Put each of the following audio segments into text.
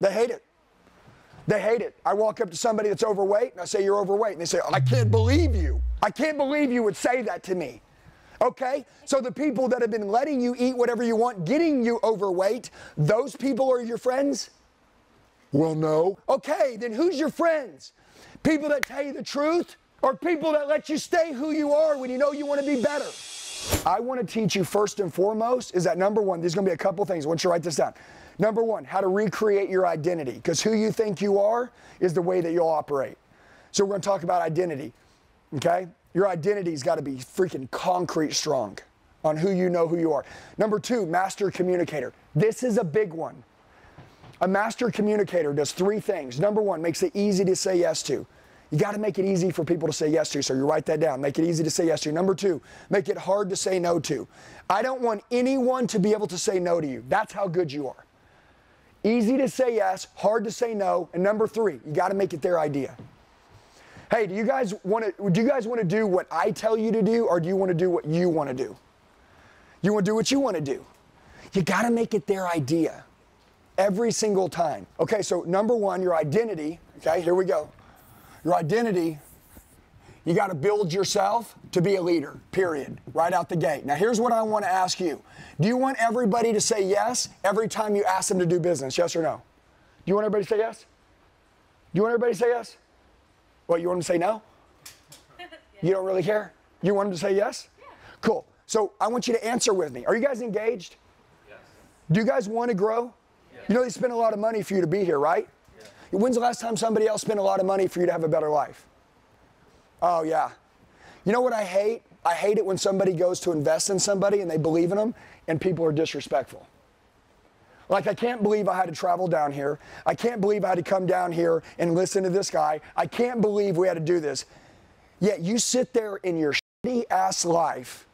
They hate it. They hate it. I walk up to somebody that's overweight and I say, You're overweight. And they say, I can't believe you. I can't believe you would say that to me. Okay? So the people that have been letting you eat whatever you want, getting you overweight, those people are your friends? Well, no. Okay, then who's your friends? People that tell you the truth or people that let you stay who you are when you know you want to be better? I want to teach you first and foremost is that number one, there's going to be a couple things. I want you to write this down. Number one, how to recreate your identity because who you think you are is the way that you'll operate. So we're going to talk about identity. Okay? Your identity's got to be freaking concrete strong on who you know who you are. Number two, master communicator. This is a big one. A master communicator does three things. Number one, makes it easy to say yes to. You got to make it easy for people to say yes to. So you write that down. Make it easy to say yes to. Number two, make it hard to say no to. I don't want anyone to be able to say no to you. That's how good you are. Easy to say yes, hard to say no. And number three, you got to make it their idea. Hey, do you guys want to do you guys want to do what I tell you to do or do you want to do what you want to do? You want to do what you want to do. You got to make it their idea every single time. Okay, so number 1, your identity, okay? Here we go. Your identity you got to build yourself to be a leader, period, right out the gate. Now, here's what I want to ask you Do you want everybody to say yes every time you ask them to do business? Yes or no? Do you want everybody to say yes? Do you want everybody to say yes? What, you want them to say no? You don't really care? You want them to say yes? Yeah. Cool. So I want you to answer with me. Are you guys engaged? Yes. Do you guys want to grow? Yes. You know they spend a lot of money for you to be here, right? When's the last time somebody else spent a lot of money for you to have a better life? Oh, yeah. You know what I hate? I hate it when somebody goes to invest in somebody and they believe in them and people are disrespectful. Like, I can't believe I had to travel down here. I can't believe I had to come down here and listen to this guy. I can't believe we had to do this. Yet you sit there in your shitty ass life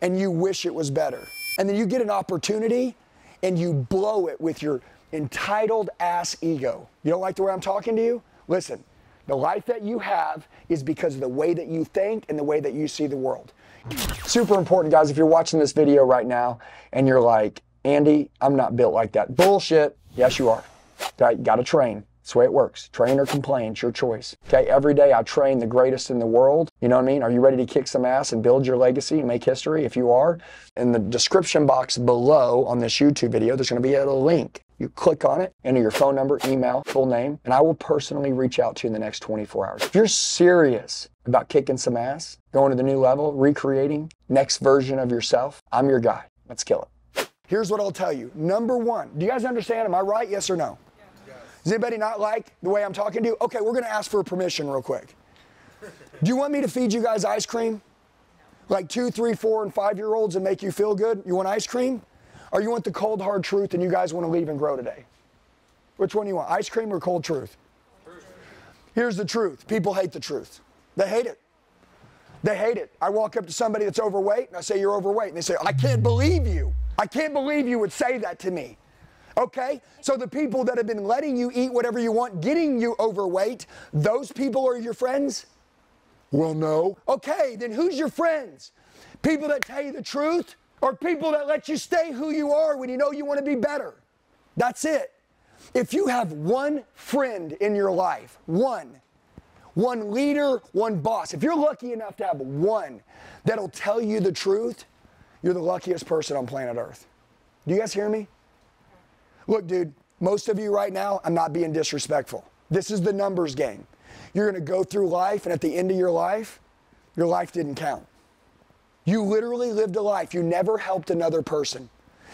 and you wish it was better. And then you get an opportunity and you blow it with your entitled ass ego. You don't like the way I'm talking to you? Listen, the life that you have is because of the way that you think and the way that you see the world. Super important, guys. If you're watching this video right now and you're like, Andy, I'm not built like that. Bullshit. Yes, you are. Got, got to train. That's the way it works. Train or complain, it's your choice. Okay, every day I train the greatest in the world. You know what I mean? Are you ready to kick some ass and build your legacy and make history? If you are, in the description box below on this YouTube video, there's going to be a link. You click on it, enter your phone number, email, full name, and I will personally reach out to you in the next 24 hours. If you're serious about kicking some ass, going to the new level, recreating next version of yourself, I'm your guy. Let's kill it. Here's what I'll tell you. Number one, do you guys understand? Am I right? Yes or no? Does anybody not like the way I'm talking to you? Okay, we're going to ask for permission real quick. Do you want me to feed you guys ice cream? Like two, three, four, and five year olds and make you feel good? You want ice cream? Or you want the cold, hard truth and you guys want to leave and grow today? Which one do you want, ice cream or cold truth? Here's the truth people hate the truth, they hate it. They hate it. I walk up to somebody that's overweight and I say, You're overweight. And they say, I can't believe you. I can't believe you would say that to me. Okay? So the people that have been letting you eat whatever you want, getting you overweight, those people are your friends? Well, no. Okay, then who's your friends? People that tell you the truth or people that let you stay who you are when you know you want to be better? That's it. If you have one friend in your life, one, one leader, one boss, if you're lucky enough to have one that'll tell you the truth, you're the luckiest person on planet Earth. Do you guys hear me? Look, dude, most of you right now, I'm not being disrespectful. This is the numbers game. You're to go through life, and at the end of your life, your life didn't count. You literally lived a life. You never helped another person.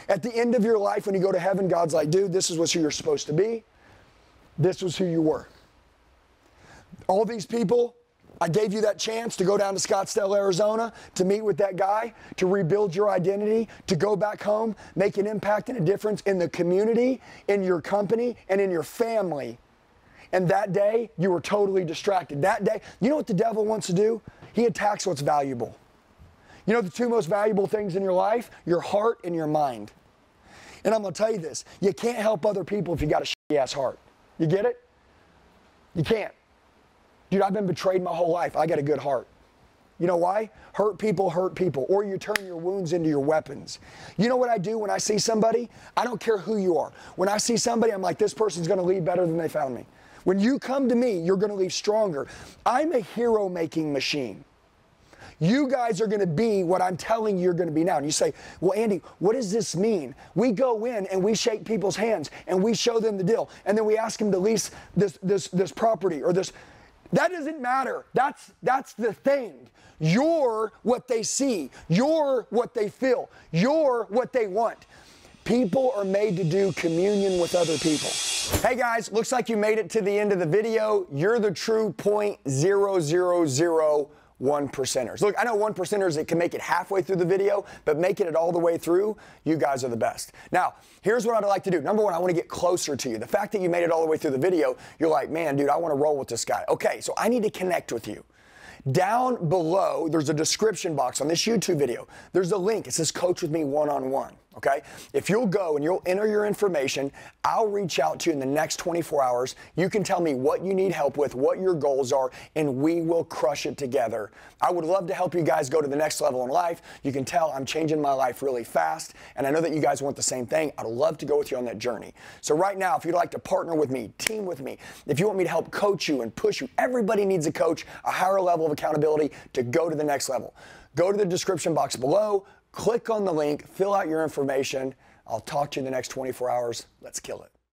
At the end of your life, when you go to heaven, God's like, dude, this is what you're supposed to be. This was who you were. All these people I gave you that chance to go down to Scottsdale, Arizona, to meet with that guy, to rebuild your identity, to go back home, make an impact and a difference in the community, in your company, and in your family. And that day, you were totally distracted. That day, you know what the devil wants to do? He attacks what's valuable. You know the two most valuable things in your life? Your heart and your mind. And I'm going to tell you this you can't help other people if you got a shitty ass heart. You get it? You can't. Dude, I've been betrayed my whole life. I got a good heart. You know why? Hurt people hurt people, or you turn your wounds into your weapons. You know what I do when I see somebody? I don't care who you are. When I see somebody, I'm like, this person's gonna leave better than they found me. When you come to me, you're gonna leave stronger. I'm a hero making machine. You guys are going to be what I'm telling you you're going to be now. And you say, Well, Andy, what does this mean? We go in and we shake people's hands and we show them the deal. And then we ask them to lease this, this, this property or this. That doesn't matter. That's, that's the thing. You're what they see. You're what they feel. You're what they want. People are made to do communion with other people. Hey guys, looks like you made it to the end of the video. You're the true point zero zero zero one percenters. Look, I know one percenters that can make it halfway through the video, but making it all the way through, you guys are the best. Now, here's what I'd like to do. Number one, I want to get closer to you. The fact that you made it all the way through the video, you're like, man, dude, I want to roll with this guy. Okay, so I need to connect with you. Down below, there's a description box on this YouTube video. There's a link. It says Coach with Me one on one. Okay? If you'll go and you'll enter your information, I'll reach out to you in the next 24 hours. You can tell me what you need help with, what your goals are, and we will crush it together. I would love to help you guys go to the next level in life. You can tell I'm changing my life really fast, and I know that you guys want the same thing. I'd love to go with you on that journey. So, right now, if you'd like to partner with me, team with me, if you want me to help coach you and push you, everybody needs a coach, a higher level of accountability to go to the next level. Go to the description box below Click on the link, fill out your information. I'll talk to you in the next 24 hours. Let's kill it.